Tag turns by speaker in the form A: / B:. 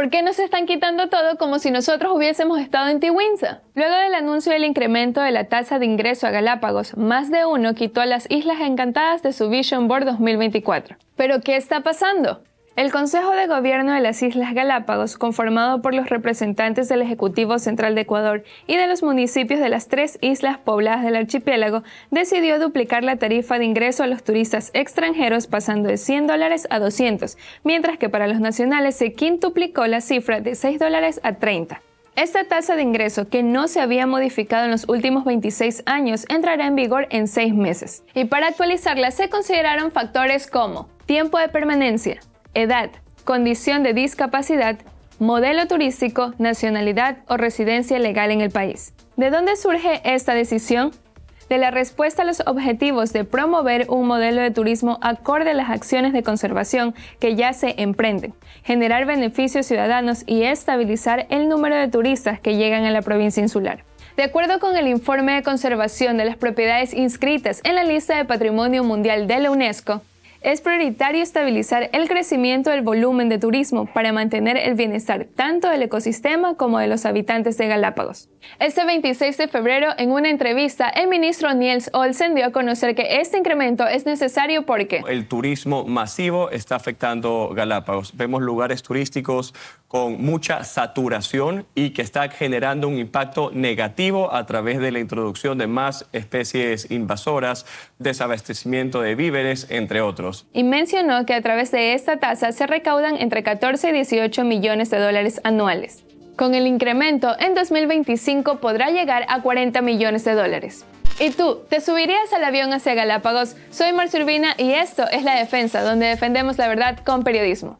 A: ¿Por qué nos están quitando todo como si nosotros hubiésemos estado en Tiwinsa? Luego del anuncio del incremento de la tasa de ingreso a Galápagos, más de uno quitó a las Islas Encantadas de su Vision Board 2024. ¿Pero qué está pasando? El Consejo de Gobierno de las Islas Galápagos, conformado por los representantes del Ejecutivo Central de Ecuador y de los municipios de las tres islas pobladas del archipiélago, decidió duplicar la tarifa de ingreso a los turistas extranjeros pasando de 100 dólares a 200, mientras que para los nacionales se quintuplicó la cifra de 6 dólares a 30. Esta tasa de ingreso, que no se había modificado en los últimos 26 años, entrará en vigor en seis meses. Y para actualizarla se consideraron factores como tiempo de permanencia, edad, condición de discapacidad, modelo turístico, nacionalidad o residencia legal en el país. ¿De dónde surge esta decisión? De la respuesta a los objetivos de promover un modelo de turismo acorde a las acciones de conservación que ya se emprenden, generar beneficios ciudadanos y estabilizar el número de turistas que llegan a la provincia insular. De acuerdo con el informe de conservación de las propiedades inscritas en la lista de Patrimonio Mundial de la UNESCO, es prioritario estabilizar el crecimiento del volumen de turismo para mantener el bienestar tanto del ecosistema como de los habitantes de Galápagos. Este 26 de febrero, en una entrevista, el ministro Niels Olsen dio a conocer que este incremento es necesario porque
B: el turismo masivo está afectando Galápagos. Vemos lugares turísticos con mucha saturación y que está generando un impacto negativo a través de la introducción de más especies invasoras, desabastecimiento de víveres, entre otros.
A: Y mencionó que a través de esta tasa se recaudan entre 14 y 18 millones de dólares anuales. Con el incremento, en 2025 podrá llegar a 40 millones de dólares. ¿Y tú, te subirías al avión hacia Galápagos? Soy Marcia Urbina y esto es La Defensa, donde defendemos la verdad con periodismo.